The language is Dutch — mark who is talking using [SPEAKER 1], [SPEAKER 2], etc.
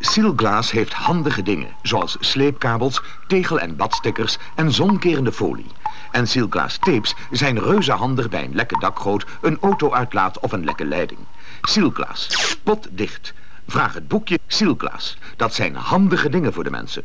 [SPEAKER 1] Sealglass heeft handige dingen, zoals sleepkabels, tegel- en badstickers en zonkerende folie. En Sealglass tapes zijn reuze handig bij een lekke dakgoot, een auto-uitlaat of een lekke leiding. Silglas, pot dicht. Vraag het boekje Sealglass. Dat zijn handige dingen voor de mensen.